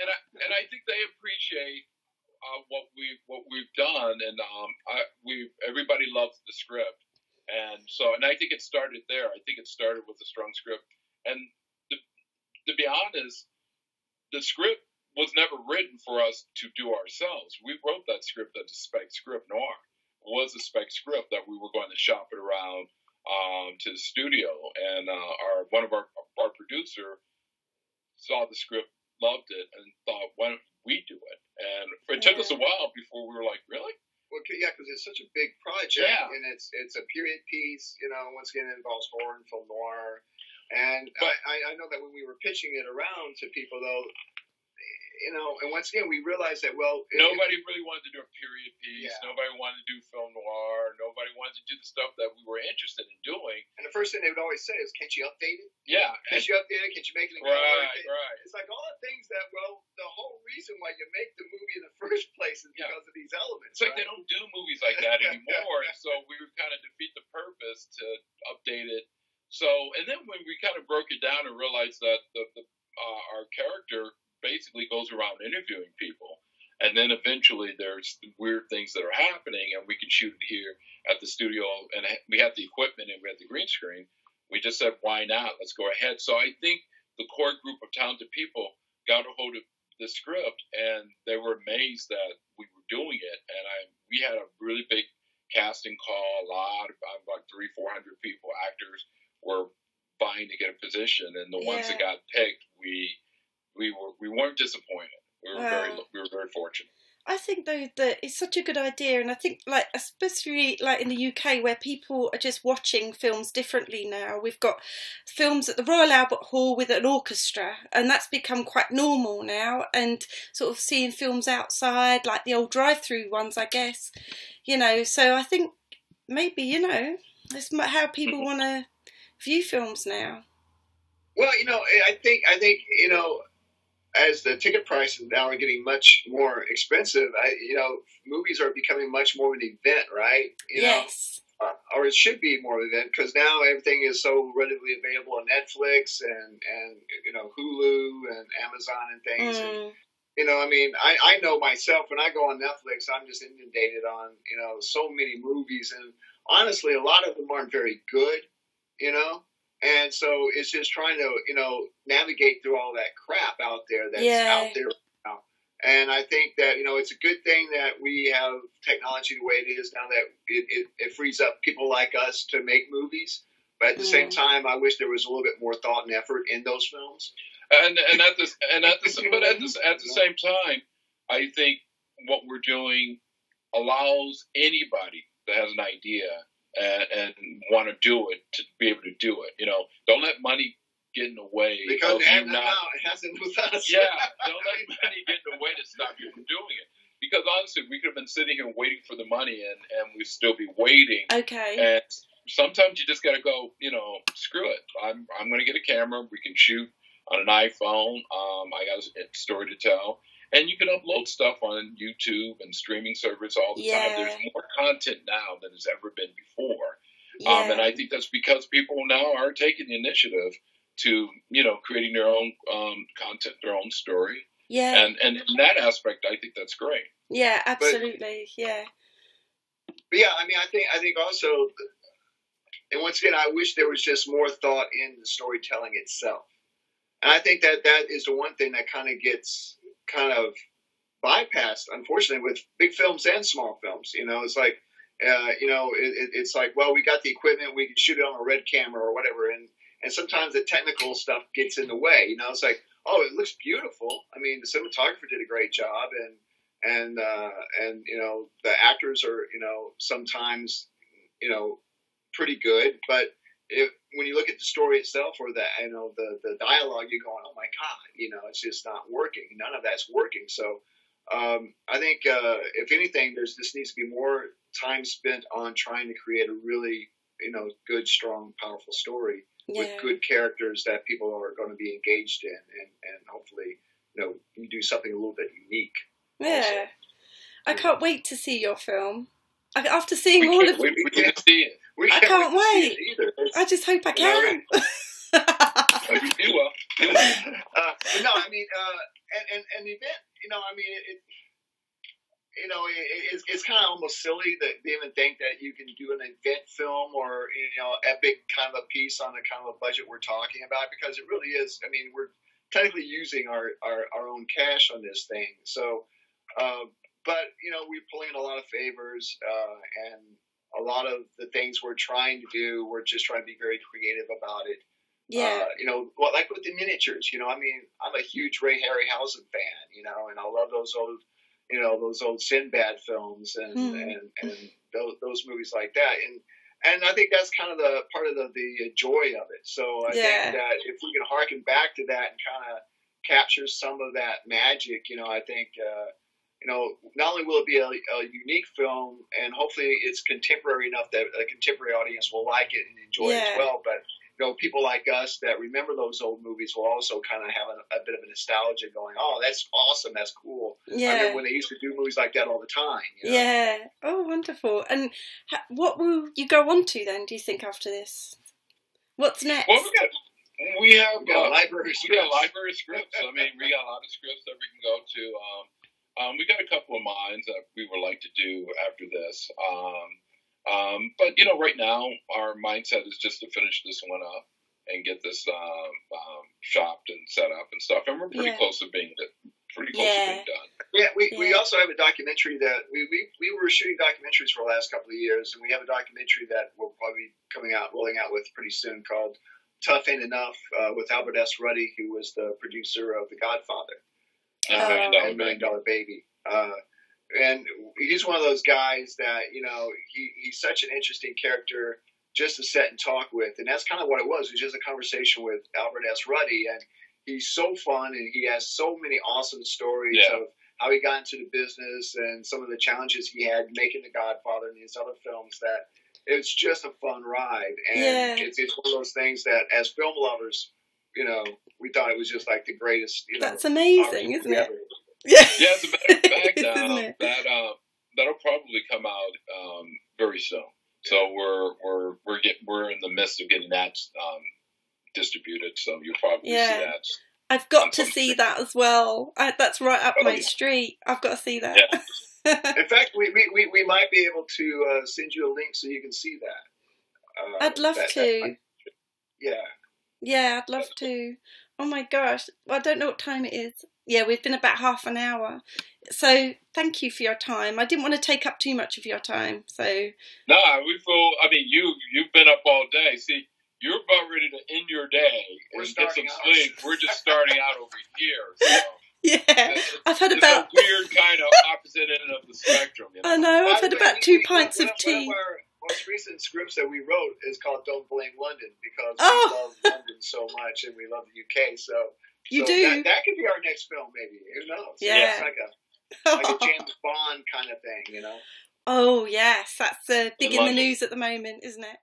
and I and I think they appreciate uh, what we what we've done, and um, we everybody loves the script, and so and I think it started there. I think it started with a strong script, and to, to be honest, the script was never written for us to do ourselves. We wrote that script as a spec script noir. Was a spec script that we were going to shop it around um, to the studio, and uh, our one of our our producer saw the script, loved it, and thought, why don't we do it? And it took us a while before we were like, really? Well, yeah, because it's such a big project, Yeah. and it's it's a period piece. You know, once again, it involves horror and film noir. And But- I, I know that when we were pitching it around to people, though, you know, and once again, we realized that well, it- Nobody really wanted to do a period piece. Yeah. Nobody wanted to do film noir. Nobody wanted to do the stuff that we were interested in doing. and the first thing they would always say is, "Can't you update it? Yeah. Can't you update it? Can't you make it in color?" Right, right. It's like all the things that well, the whole reason why you make the movie in the first place is Yeah. because of these elements. It's like they don't do movies like that anymore, and so we would kind of defeat the purpose to update it. So, and then when we kind of broke it down and realized that the, the uh, our character basically goes around interviewing people, and then eventually there's weird things that are happening, and we can shoot it here at the studio, and we had the equipment and we had the green screen. We just said, why not? Let's go ahead. So I think the core group of talented people got a hold of the script and they were amazed that we were doing it and i we had a really big casting call a lot about three four hundred people actors were vying to get a position and the ones that got picked we we were we weren't disappointed we were very we were very fortunate I think though that it's such a good idea, and I think like especially like in the UK where people are just watching films differently now. We've got films at the Royal Albert Hall with an orchestra, and that's become quite normal now. And sort of seeing films outside, like the old drive-through ones, I guess. You know, so I think maybe you know that's how people mm-hmm. want to view films now. Well, you know, I think I think you know, as the ticket prices now are getting much more expensive, I you know, movies are becoming much more of an event, right? You yes. know, uh, or it should be more of an event because now everything is so readily available on Netflix and and you know Hulu and Amazon and things. And, Mm, you know, I mean, I, I know myself when I go on Netflix, I'm just inundated on, you know, so many movies. And honestly, a lot of them aren't very good, you know? And so it's just trying to, you know, navigate through all that crap out there that's Yeah. out there now. And I think that, you know, it's a good thing that we have technology the way it is now that it, it, it frees up people like us to make movies. But at the same Mm. time, I wish there was a little bit more thought and effort in those films. and and at this and at this but at this at the same time i think what we're doing allows anybody that has an idea and, and want to do it to be able to do it you know don't let money get in the way Because of it you hasn't, not now, it hasn't with us. yeah don't let money get in the way to stop you from doing it because honestly we could have been sitting here waiting for the money and and we'd still be waiting Okay. and sometimes you just got to go, you know, screw it. I'm, I'm going to get a camera. We can shoot on an iPhone. Um, I got a story to tell. And you can upload stuff on YouTube and streaming servers all the Yeah. time. There's more content now than has ever been before. yeah. Um, and I think that's because people now are taking the initiative to, you know, creating their own um, content, their own story. yeah. And, and in that aspect, I think that's great. yeah. Absolutely. yeah. But yeah, I mean, I think I think also, and once again, I wish there was just more thought in the storytelling itself. And I think that that is the one thing that kind of gets kind of bypassed, unfortunately, with big films and small films. You know, it's like, uh, you know, it, it, it's like, well, we got the equipment, we can shoot it on a red camera or whatever, and and sometimes the technical stuff gets in the way. You know, it's like, oh, it looks beautiful. I mean, the cinematographer did a great job, and and uh, and you know, the actors are, you know, sometimes, you know, pretty good, but if when you look at the story itself or the you know the the dialogue, you're going, oh my god, you know, it's just not working. None of that's working. So um, I think uh, if anything, there's this needs to be more time spent on trying to create a really you know good, strong, powerful story Yeah. with good characters that people are going to be engaged in, and and hopefully you know you do something a little bit unique. Yeah. I can't wait to see your film. After seeing We all of for you to see it. We I can't to see wait. either. I just hope I can. You will. You will. uh, no, I mean, uh, and, and, and, and the event, you know, I mean, it, you know, it, it's, it's kind of almost silly that they even think that you can do an event film or, you know, epic kind of a piece on the kind of a budget we're talking about because it really is. I mean, we're technically using our, our, our own cash on this thing. So, uh, but, you know, we pull in a lot of favors uh, and a lot of the things we're trying to do, we're just trying to be very creative about it. Yeah. Uh, you know, well, like with the miniatures, you know, I mean, I'm a huge Ray Harryhausen fan, you know, and I love those old, you know, those old Sinbad films and, Hmm. and, and those, those movies like that. And, and I think that's kind of the part of the, the joy of it. So I Yeah. think that if we can harken back to that and kind of capture some of that magic, you know, I think, uh, you know, not only will it be a, a unique film, and hopefully it's contemporary enough that a contemporary audience will like it and enjoy it as well, but you know, people like us that remember those old movies will also kind of have a, a bit of a nostalgia going, oh, that's awesome, that's cool. I Yeah. remember when they used to do movies like that all the time. You know? Yeah. Oh, wonderful. And ha- what will you go on to then? Do you think after this? What's next? Well, we got we have We got a uh, library we got scripts. library scripts. I mean, we got a lot of scripts that we can go to. Um, um, we got a couple of minds that we would like to do after this. Um, um, but you know, right now our mindset is just to finish this one up and get this um, um, shopped and set up and stuff. And we're pretty Yeah. close to being pretty close Yeah. to being done. Yeah, we, we also have a documentary that we, we, we were shooting documentaries for the last couple of years, and we have a documentary that we'll probably be coming out, rolling out with pretty soon called Tough Ain't Enough uh, with Albert S. Ruddy, who was the producer of The Godfather And Oh. Million Dollar and Million Baby. Baby. Uh, and he's one of those guys that, you know, he, he's such an interesting character just to sit and talk with. And that's kind of what it was. It was just a conversation with Albert S. Ruddy. And he's so fun and he has so many awesome stories Yeah. of how he got into the business and some of the challenges he had making The Godfather and these other films that it's just a fun ride. And Yeah. it's, it's one of those things that as film lovers, you know, we thought it was just like the greatest, you know, That's amazing, isn't it? ever. Yeah. Yeah, as a matter of fact, Isn't uh, that uh, that'll probably come out um, very soon. So we're we're we're get, we're in the midst of getting that um, distributed. So you'll probably Yeah. see that. I've got to see that as well. I, that's right up Oh, my yeah. street. I've got to see that. In fact, we, we, we, we might be able to uh, send you a link so you can see that. Uh, I'd love that- to. that- yeah. Yeah, I'd love to. Oh my gosh. Well, I don't know what time it is. Yeah, we've been about half an hour. So thank you for your time. I didn't want to take up too much of your time. So No, we feel. I mean, you you've been up all day. See, you're about ready to end your day We're and get some out. sleep. We're just starting out over here. So yeah, I've had it's about. a weird kind of opposite end of the spectrum. You know? I know. I've By had way, about two we- pints one of one tea. Of our most recent scripts that we wrote is called "Don't Blame London" because Oh. we love London so much and we love the UK. So You so do. That, that could be our next film, maybe. Who knows? Yeah. Like a like a James Bond kind of thing, you know. Oh yes, that's uh, big in the news at the moment, isn't it?